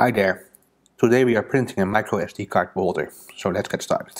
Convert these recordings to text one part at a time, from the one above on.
Hi there. Today we are printing a micro SD card holder, so let's get started.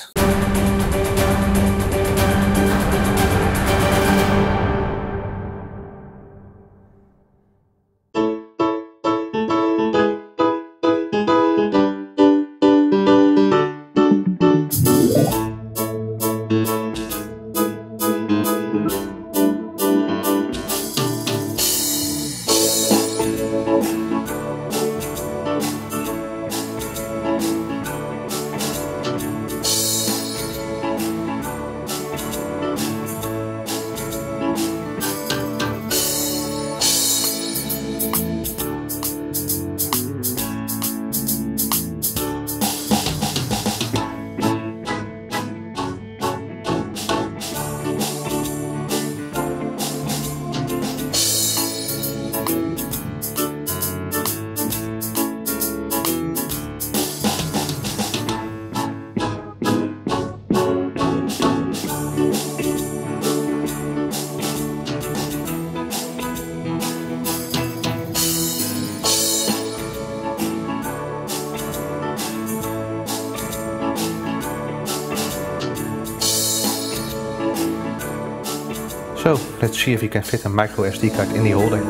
So, let's see if we can fit a micro SD card in the holder.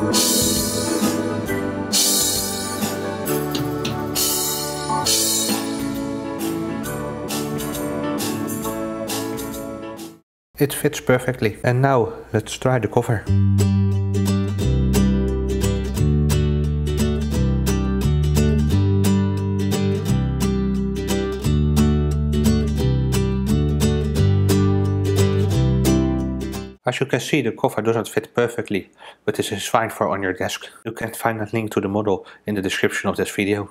It fits perfectly. And now, let's try the cover. As you can see the cover doesn't fit perfectly, but this is fine for on your desk. You can find a link to the model in the description of this video.